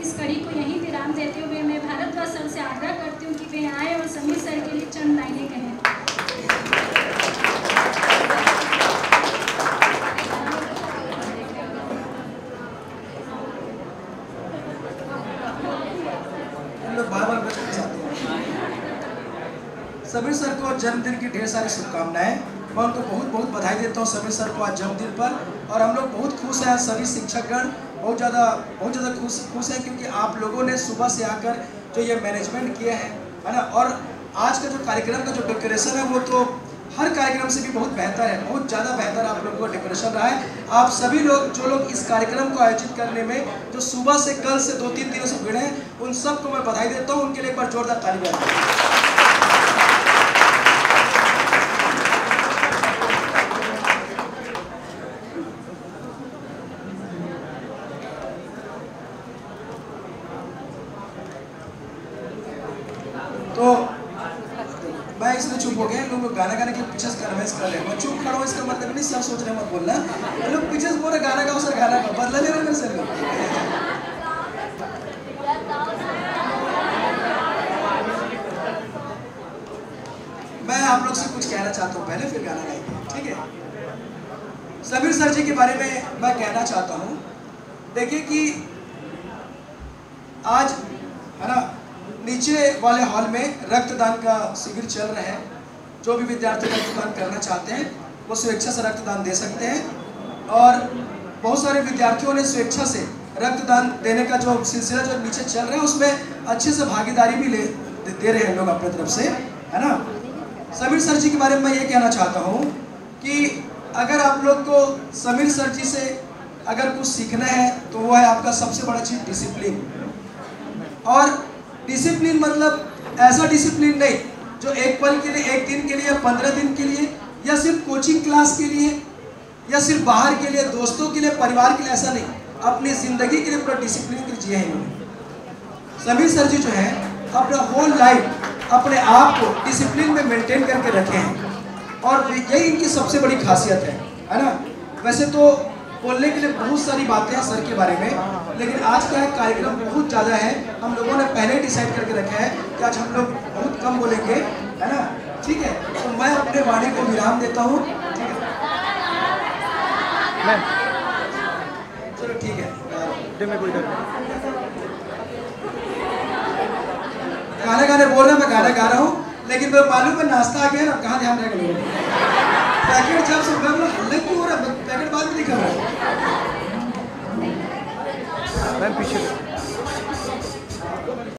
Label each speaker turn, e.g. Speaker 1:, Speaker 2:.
Speaker 1: इस कड़ी को यहीं विराम देते हुए मैं सर से आग्रह करती हूँ कि वे आए और समीर सर के लिए चंद लाइनें कहें।
Speaker 2: समीर सर को जन्मदिन की ढेर सारी शुभकामनाएँ। मैं उनको बहुत बहुत बधाई देता हूँ समीर सर को आज जन्मदिन पर। और हम लोग बहुत खुश हैं, सभी शिक्षकगण बहुत ज़्यादा बहुत ज़्यादा खुश खुश हैं क्योंकि आप लोगों ने सुबह से आकर जो ये मैनेजमेंट किया है है ना? और आज का जो कार्यक्रम का जो डेकोरेशन है वो तो हर कार्यक्रम से भी बहुत बेहतर है, बहुत ज़्यादा बेहतर आप लोगों का डेकोरेशन रहा है। आप सभी लोग, जो लोग इस कार्यक्रम को आयोजित करने में जो सुबह से कल से दो तीन दिनों से भिड़े हैं, उन सबको मैं बधाई देता हूँ, उनके लिए एक बार जोरदार ताली बजाएँ तो मैं इसलिए चुप हो गया लोग गाना गाने के लिए पीछे कन्वेंस कर रहे हैं। मैं चुप खड़ा हूँ इसका मतलब नहीं सर सोच रहे मत बोलना। लोग पीछे बोल रहे गाना गाओ, सर गाना गाओ। बदला ले रहे हैं सर मैं आप लोग से कुछ कहना चाहता हूँ, पहले फिर गाना गाएँगे, ठीक है? समीर सर जी के बारे में मैं कहना चाहता हूँ। देखिए कि आज, है ना नीचे वाले हॉल में रक्तदान का शिविर चल रहा है। जो भी विद्यार्थी रक्तदान करना चाहते हैं वो स्वेच्छा से रक्तदान दे सकते हैं। और बहुत सारे विद्यार्थियों ने स्वेच्छा से रक्तदान देने का जो सिलसिला जो नीचे चल रहा है उसमें अच्छे से भागीदारी भी ले दे, रहे हैं लोग अपने तरफ़ से है ना? समीर सर जी के बारे मैं ये कहना चाहता हूँ कि अगर आप लोग को समीर सर जी से अगर कुछ सीखना है तो वो है आपका सबसे बड़ा चीज़ डिसिप्लिन और डिसिप्लिन मतलब ऐसा डिसिप्लिन नहीं, जो एक पल के लिए, एक दिन के लिए या पंद्रह दिन के लिए, या सिर्फ़ कोचिंग क्लास के लिए, या सिर्फ़ बाहर के लिए, दोस्तों के लिए, परिवार के लिए, ऐसा नहीं। अपनी ज़िंदगी के लिए पूरा डिसिप्लिन के जिए हैं समीर सर जी जो है, अपना होल लाइफ अपने आप को डिसिप्लिन में मेंटेन करके रखे हैं। और यही इनकी सबसे बड़ी खासियत है है ना? वैसे तो बोलने के लिए बहुत सारी बातें हैं सर के बारे में लेकिन आज का कार्यक्रम बहुत ज़्यादा है। हम लोगों ने पहले डिसाइड करके रखा है कि आज हम लोग बहुत कम बोलेंगे है ना? ठीक है? तो मैं अपने वाणी को विराम देता हूँ। ठीक है? चलो ठीक है। गाना गाने बोल रहा मैं गाना गा रहा हूँ लेकिन मैं मालूम है नाश्ता आ गया ना कहाँ ध्यान रहेगा पैकेट जब से मैं बोला हल्ला क्यों हो रहा है? पैकेट बाद में नहीं कर रहा
Speaker 3: मैम पीछे